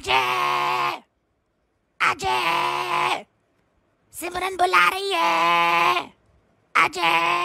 अजय अजय सिमरन बुला रही है। अजय